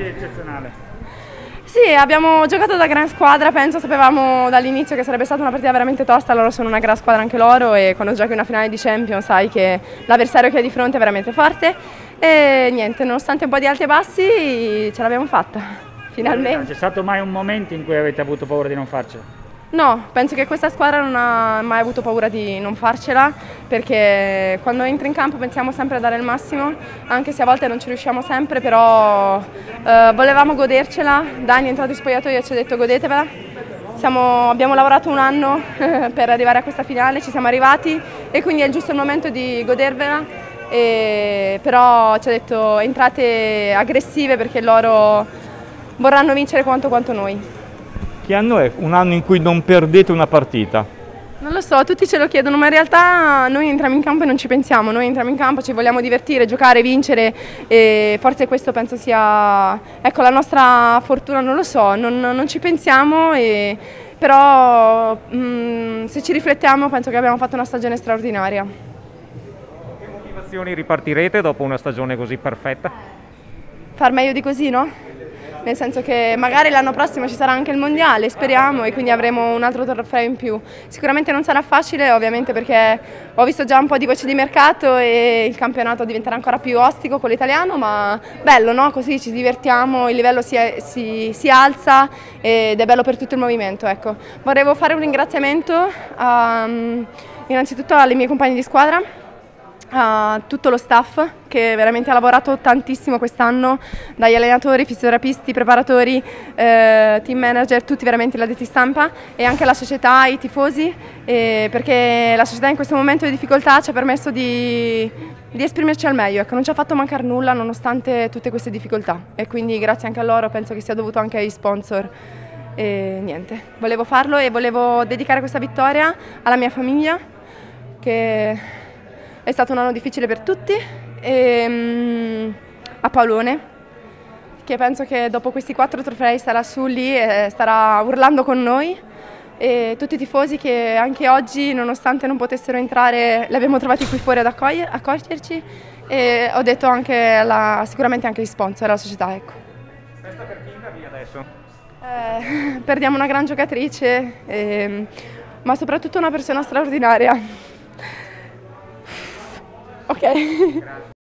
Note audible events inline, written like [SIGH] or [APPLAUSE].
partita eccezionale. Sì, abbiamo giocato da gran squadra, penso sapevamo dall'inizio che sarebbe stata una partita veramente tosta, loro sono una gran squadra anche loro e quando giochi una finale di Champions sai che l'avversario che hai di fronte è veramente forte e niente, nonostante un po' di alti e bassi ce l'abbiamo fatta, finalmente. C'è stato mai un momento in cui avete avuto paura di non farcela? No, penso che questa squadra non ha mai avuto paura di non farcela perché quando entri in campo pensiamo sempre a dare il massimo, anche se a volte non ci riusciamo sempre, però eh, volevamo godercela. Dani è entrato in spogliatoio e ci ha detto godetevela. Siamo, abbiamo lavorato un anno [LAUGHS] per arrivare a questa finale, ci siamo arrivati e quindi è giusto il momento di godervela. E, però ci ha detto entrate aggressive perché loro vorranno vincere quanto quanto noi. Che anno è? Un anno in cui non perdete una partita? Non lo so, tutti ce lo chiedono, ma in realtà noi entriamo in campo e non ci pensiamo, noi entriamo in campo, ci vogliamo divertire, giocare, vincere e forse questo penso sia ecco, la nostra fortuna, non lo so, non, non ci pensiamo, e, però mh, mm, se ci riflettiamo penso che abbiamo fatto una stagione straordinaria. Che motivazioni ripartirete dopo una stagione così perfetta? Far meglio di così, no? Nel senso che magari l'anno prossimo ci sarà anche il mondiale, speriamo, e quindi avremo un altro trofeo in più. Sicuramente non sarà facile, ovviamente perché ho visto già un po' di voci di mercato e il campionato diventerà ancora più ostico con l'italiano, ma bello, no? così ci divertiamo, il livello si, si, si, alza ed è bello per tutto il movimento. Ecco. Volevo fare un ringraziamento a, innanzitutto alle mie compagne di squadra, a tutto lo staff che veramente ha lavorato tantissimo quest'anno, dagli allenatori, fisioterapisti, preparatori, eh, team manager, tutti veramente la detti stampa e anche la società, i tifosi, eh, perché la società in questo momento di difficoltà ci ha permesso di, di esprimerci al meglio, ecco, non ci ha fatto mancare nulla nonostante tutte queste difficoltà e quindi grazie anche a loro penso che sia dovuto anche ai sponsor. E niente, volevo farlo e volevo dedicare questa vittoria alla mia famiglia che è stato un anno difficile per tutti, e, um, a Paolone, che penso che dopo questi quattro trofei sarà su lì e starà urlando con noi, e tutti i tifosi che anche oggi, nonostante non potessero entrare, li abbiamo trovati qui fuori ad accoglierci e ho detto anche alla, sicuramente anche gli sponsor, alla società. Ecco. Festa per chi via adesso? Eh, [LAUGHS] perdiamo una gran giocatrice, eh, ma soprattutto una persona straordinaria. Ok. [LAUGHS]